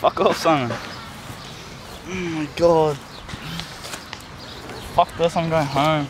Fuck off, son. Oh my god. Fuck this, I'm going home.